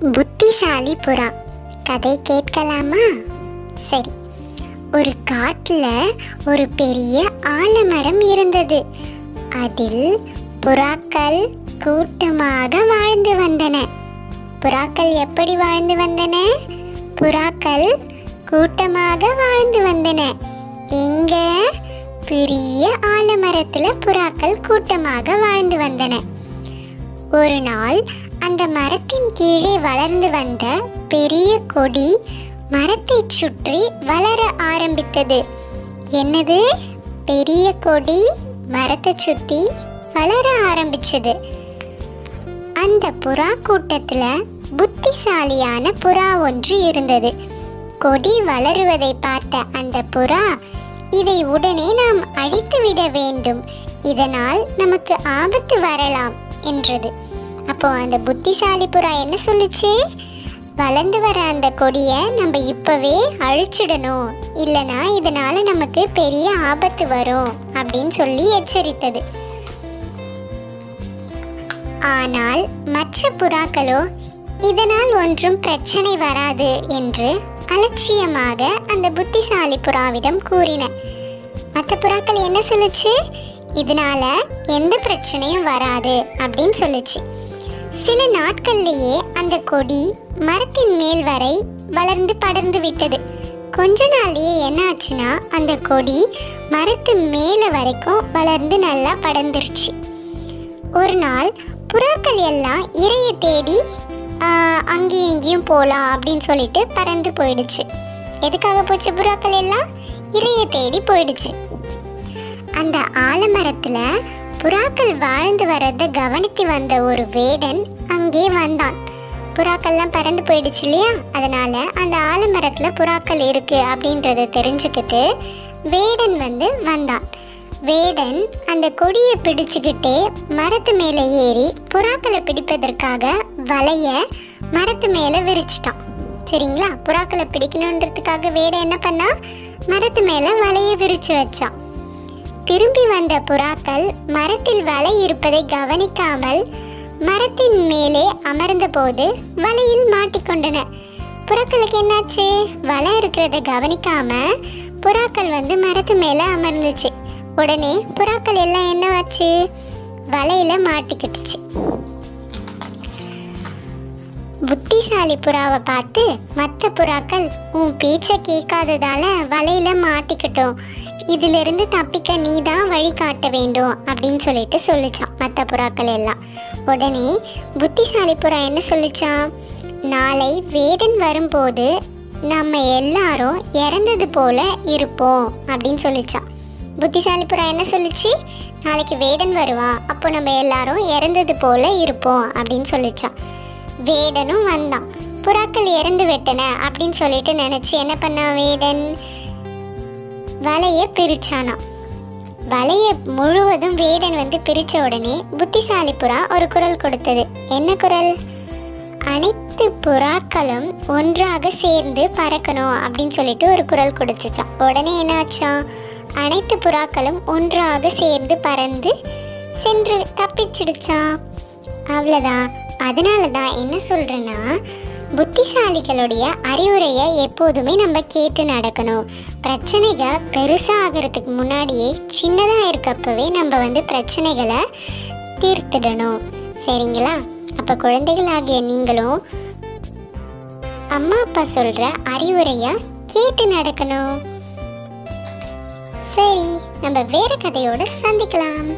புத்திசாலி புறா. கதை கேட்கலாமா? சரி. ஒரு காட்டில் ஒரு பெரிய ஆலமரம் இருந்தது. அதில் புறாக்கள் கூட்டமாக வாழ்ந்து வந்தன. புறாக்கள் எப்படி வாழ்ந்து வந்தன? புறாக்கள் கூட்டமாக வாழ்ந்து வந்தன. எங்க? பெரிய ஆலமரத்தில் புறாக்கள் கூட்டமாக வாழ்ந்து வந்தன. ஒரு நாள் அந்த மரத்தின் கீழே வளர்ந்து வந்த பெரிய கொடி மரத்தை சுற்றி வளர ஆரம்பித்தது. என்னது? பெரிய கொடி மரத்தை சுற்றி வளர ஆரம்பிச்சது. அந்த புறா கூட்டத்தில் புத்திசாலியான புறா ஒன்று இருந்தது. கொடி வளருவதை பார்த்த அந்த புறா இதை உடனே நாம் அழித்துவிட வேண்டும். இதனால் நமக்கு ஆபத்து வரலாம் என்றது. அப்போ அந்த புத்திசாலி புறா என்ன சொல்லுச்சு? வளர்ந்து வர அந்த கொடியை நம்ம இப்போவே அழிச்சிடணும். இல்லைனா இதனால் நமக்கு பெரிய ஆபத்து வரும் அப்படின்னு சொல்லி எச்சரித்தது. ஆனால் மற்ற புறாக்களோ இதனால் ஒன்றும் பிரச்சனை வராது என்று அலட்சியமாக அந்த புத்திசாலி புறாவிடம் கூறின. மற்ற புறாக்கள் என்ன சொல்லுச்சு? இதனால எந்த பிரச்சனையும் வராது அப்படின்னு சொல்லுச்சு. சில நாட்கள்லேயே அந்த கொடி மரத்தின் மேல் வரை வளர்ந்து படர்ந்து விட்டது. கொஞ்ச நாள்லயே என்ன ஆச்சுன்னா அந்த கொடி மரத்து மேலே வரைக்கும் வளர்ந்து நல்லா படர்ந்துருச்சு. ஒரு நாள் புறாக்கள் எல்லாம் இரையை தேடி அங்கேயும் இங்கேயும் போகலாம் அப்படின்னு சொல்லிட்டு பறந்து போயிடுச்சு. எதுக்காக போச்சு புறாக்கள் எல்லாம்? இரையை தேடி போயிடுச்சு. அந்த ஆலமரத்தில் புறாக்கள் வாழ்ந்து வரத கவனித்து வந்த ஒரு வேடன் அங்கே வந்தான். புறாக்கள்லாம் பறந்து போயிடுச்சு இல்லையா? அதனால அந்த ஆலமரத்துல புறாக்கள் இருக்கு அப்படின்றத தெரிஞ்சுக்கிட்டு வேடன் வந்து வந்தான். வேடன் அந்த கொடியை பிடிச்சுக்கிட்டே மரத்து மேலே ஏறி புறாக்களை பிடிப்பதற்காக வலைய மரத்து மேலே விரிச்சிட்டான். சரிங்களா? புறாக்களை பிடிக்கணுன்றதுக்காக வேடன் என்ன பண்ணா? மரத்து மேலே வலையை விரிச்சு வச்சான். திரும்பி வந்த புறாக்கள் மரத்தில் வலை இருப்பதை கவனிக்காமல் மரத்தின் மேலே அமர்ந்தபோது வலையில் மாட்டிக்கொண்டன. புறாக்களுக்கு என்னாச்சு? வலை இருக்கிறத கவனிக்காம புறாக்கள் வந்து மரத்து மேலே அமர்ந்துச்சு. உடனே புறாக்கள் எல்லாம் என்னவாச்சு? வலையில மாட்டிக்கிட்டுச்சு. புத்திசாலி புறாவை பார்த்து மற்ற புறாக்கள் உன் பேச்சை கேட்காததால வலையில மாட்டிக்கிட்டோம். இதிலிருந்து தப்பிக்க நீ தான் வழி காட்ட வேண்டும் அப்படின்னு சொல்லிட்டு சொல்லிச்சான் மற்ற புறாக்கள் எல்லாம். உடனே புத்திசாலி புறா என்ன சொல்லிச்சான்? நாளை வேடன் வரும்போது நம்ம எல்லாரும் இறந்தது போல இருப்போம் அப்படின்னு சொல்லிச்சான். புத்திசாலி புறா என்ன சொல்லிச்சு? நாளைக்கு வேடன் வருவான் அப்போ நம்ம எல்லாரும் இறந்தது போல இருப்போம் அப்படின்னு சொல்லிச்சான். வேடனும் வந்தான். புறாக்கள் இறந்து வெட்டன அப்படின்னு சொல்லிட்டு நினச்சி என்ன பண்ணான் வேடன்? வலையை பிரிச்சானாம். வலையை முழுவதும் வேடன் வந்து பிரித்த உடனே புத்திசாலி புறா ஒரு குரல் கொடுத்தது. என்ன குரல்? அனைத்து புறாக்களும் ஒன்றாக சேர்ந்து பறக்கணும் அப்படின்னு சொல்லிட்டு ஒரு குரல் கொடுத்துச்சான் உடனே என்ன ஆச்சான் அனைத்து புறாக்களும் ஒன்றாக சேர்ந்து பறந்து சென்று தப்பிச்சிடுச்சான் அவ்வளோதான் அதனால தான் என்ன சொல்கிறேன்னா புத்திசாலிகளுடைய அறிவுரையை எப்போதுமே நம்ம கேட்டு நடக்கணும். பிரச்சனைகள் பெருசாக ஆகிறதுக்கு முன்னாடியே சின்னதாக இருக்கப்பவே நம்ம வந்து பிரச்சனைகளை தீர்த்திடணும். சரிங்களா? அப்போ குழந்தைகளாகிய நீங்களும் அம்மா அப்பா சொல்கிற அறிவுரையை கேட்டு நடக்கணும். சரி நம்ம வேற கதையோடு சந்திக்கலாம்.